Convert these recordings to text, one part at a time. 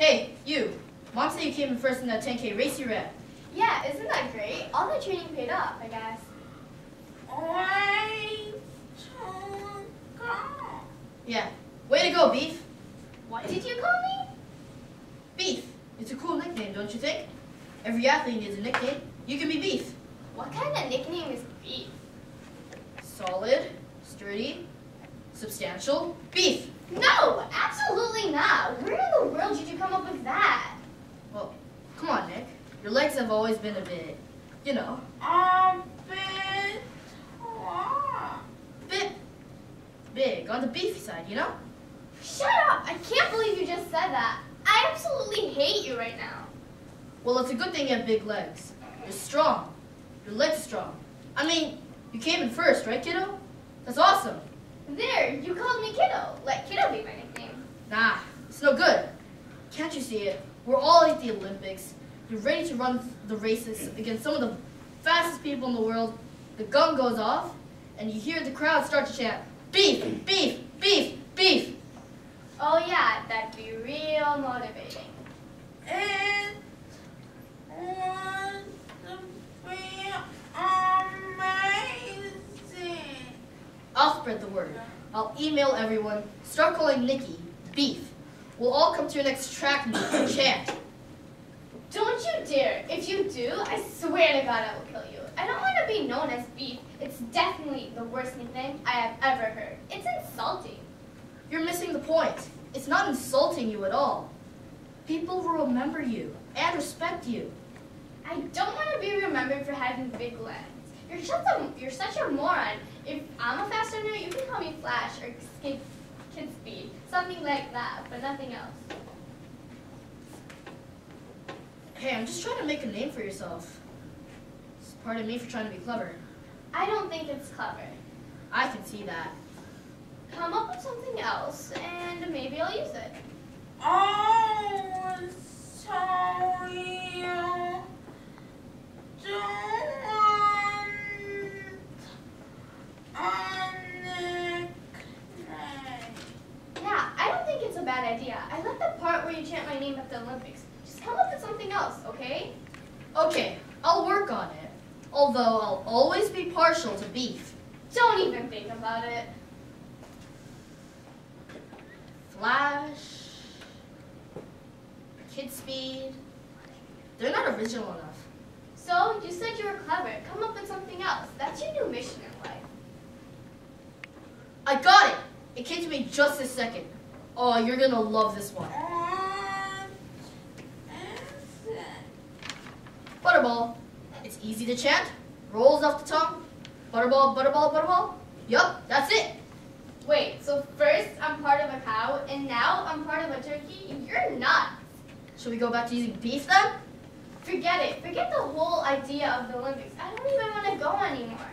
Hey, you. Mom said you came in first in that 10K race you ran. Yeah, isn't that great? All the training paid off, I guess. Way to go. Yeah. Way to go, Beef. What did you call me? Beef. It's a cool nickname, don't you think? Every athlete needs a nickname. You can be Beef. What kind of nickname is Beef? Solid, sturdy, substantial, Beef. No, absolutely not. Where in the world did you come up with that? Well, come on, Nick. Your legs have always been a bit, you know, A bit bit big on the beefy side, you know? Shut up! I can't believe you just said that. I absolutely hate you right now. Well, it's a good thing you have big legs. You're strong. Your legs are strong. I mean, you came in first, right, kiddo? That's awesome. There, you called me Kiddo. Let Kiddo be my nickname. Nah, it's no good. Can't you see it? We're all at the Olympics. You're ready to run the races against some of the fastest people in the world. The gun goes off, and you hear the crowd start to chant, Beef! Beef! Beef! Beef! Oh yeah, that'd be real motivating. It was to be amazing. I'll spread the word. I'll email everyone. Start calling Nikki Beef. We'll all come to your next track meet and chant. Don't you dare. If you do, I swear to God I will kill you. I don't want to be known as Beef. It's definitely the worst nickname I have ever heard. It's insulting. You're missing the point. It's not insulting you at all. People will remember you and respect you. I don't want to be remembered for having big legs. You're such a, you're such a moron. If I'm a fast runner, you can call me Flash or Skid, Kid Speed. Something like that, but nothing else. Hey, I'm just trying to make a name for yourself. It's part of me for trying to be clever. I don't think it's clever. I can see that. Come up with something else, and maybe I'll use it. Oh, so you don't want a nickname. Yeah, I don't think it's a bad idea. I like the part where you chant my name at the Olympics. Come up with something else, okay? Okay, I'll work on it. Although I'll always be partial to beef. Don't even think about it. Flash, Kid Speed. They're not original enough. So, you said you were clever. Come up with something else. That's your new mission in life. I got it! It came to me just this second. Oh, you're gonna love this one. Butterball. It's easy to chant, rolls off the tongue. Butterball, butterball, butterball. Yup, that's it. Wait, so first I'm part of a cow, and now I'm part of a turkey? You're nuts. Should we go back to using beef then? Forget it. Forget the whole idea of the Olympics. I don't even want to go anymore.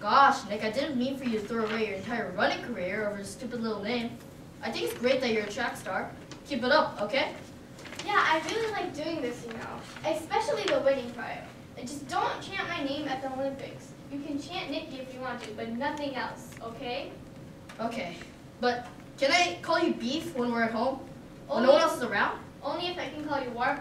Gosh, Nick, I didn't mean for you to throw away your entire running career over a stupid little name. I think it's great that you're a track star. Keep it up, okay? I really like doing this, you know, especially the winning part. Just don't chant my name at the Olympics. You can chant Nikki if you want to, but nothing else, okay? Okay. But can I call you beef when we're at home? When no one else is around? only if I can call you Warp